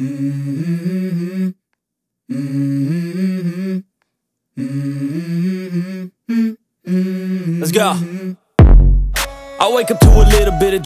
Mm-hmm. Mm-hmm. Mm-hmm. Let's go. I wake up to a little bit of